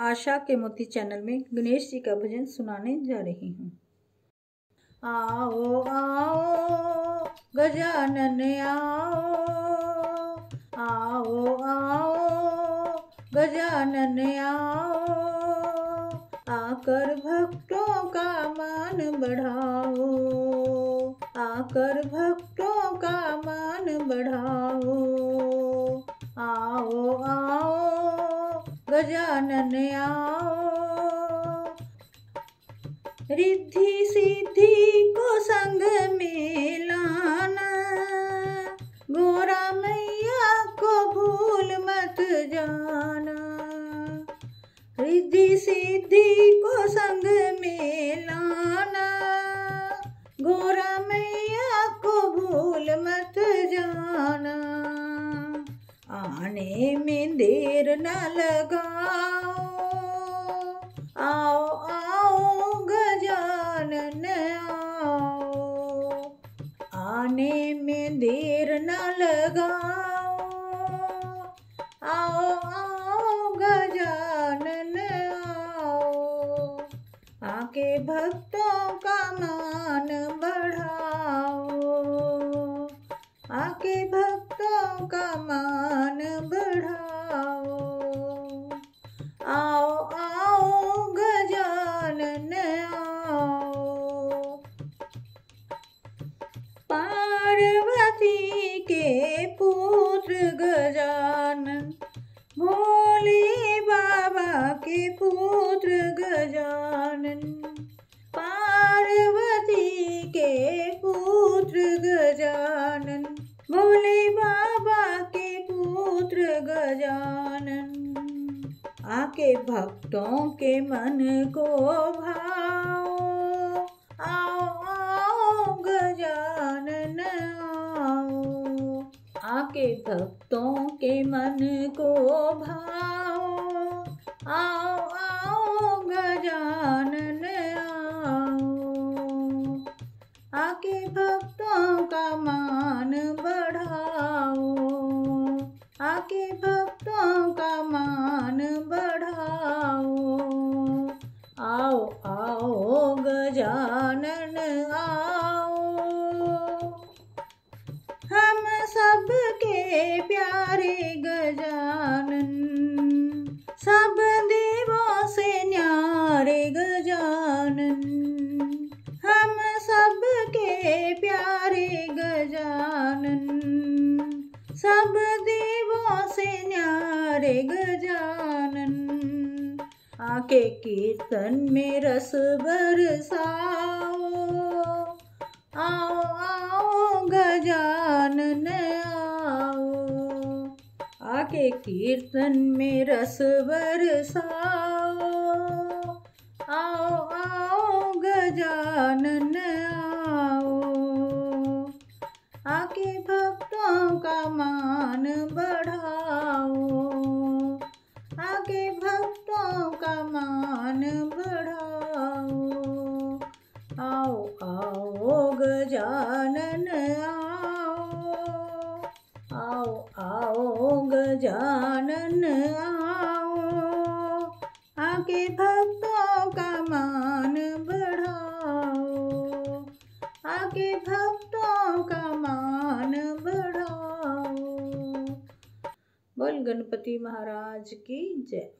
आशा के मोती चैनल में गणेश जी का भजन सुनाने जा रही हूँ। आओ आओ, गजानन, आओ। आओ आओ, गजानन, आओ। आकर भक्तों का मान बढ़ाओ। आकर भक्तों का मान बढ़ाओ। आओ गजानन आओ। रिद्धि सिद्धि को संग मिलाना। लाना गोरा मैया को भूल मत जाना। रिद्धि सिद्धि को संग आने में देर न लगाओ। आओ आओ, गजानन, आओ। आने में देर न लगाओ। आओ आओ, गजानन, आओ। आके भक्तों पार्वती के पुत्र गजानन। भोले बाबा के पुत्र गजानन, पार्वती के पुत्र गजानन। भोले बाबा के पुत्र गजानन, आके भक्तों के मन को भाओ। आओ आओ गजानन आके भक्तों के मन को भाओ, आओ आओ गजानन, आओ। आके भक्तों का मान बढ़ाओ, आके भक्तों प्यारे गजानन। सब देवों से न्यारे गजानन। हम सबके प्यारे गजानन। सब देवों से न्यारे गजानन। आके कीर्तन में रस बरसाओ। आओ आओ गजानन। आके कीर्तन में रस बरसाओ। आओ आओ, गजानन, आओ। आके भक्तों का मान बढ़ाओ। आके भक्तों का मान बढ़ाओ। आओ आओ, गजानन आओ आओ गजानन आओ। आके भक्तों का मान बढ़ाओ। आके भक्तों का मान बढ़ाओ। बोल गणपति महाराज की जय।